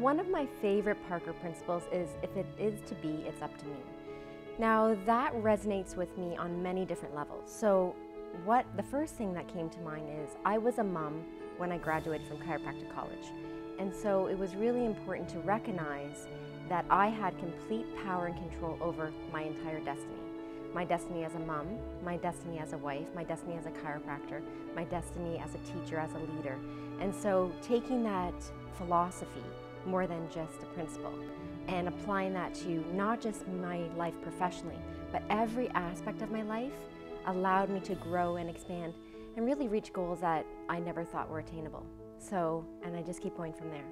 one of my favorite Parker principles is if it is to be, it's up to me. Now, that resonates with me on many different levels. So, what the first thing that came to mind is I was a mom when I graduated from chiropractic college. And so it was really important to recognize that I had complete power and control over my entire destiny. My destiny as a mom, my destiny as a wife, my destiny as a chiropractor, my destiny as a teacher, as a leader. And so taking that philosophy more than just a principle and applying that to not just my life professionally, but every aspect of my life allowed me to grow and expand and really reach goals that I never thought were attainable. So, and I just keep going from there.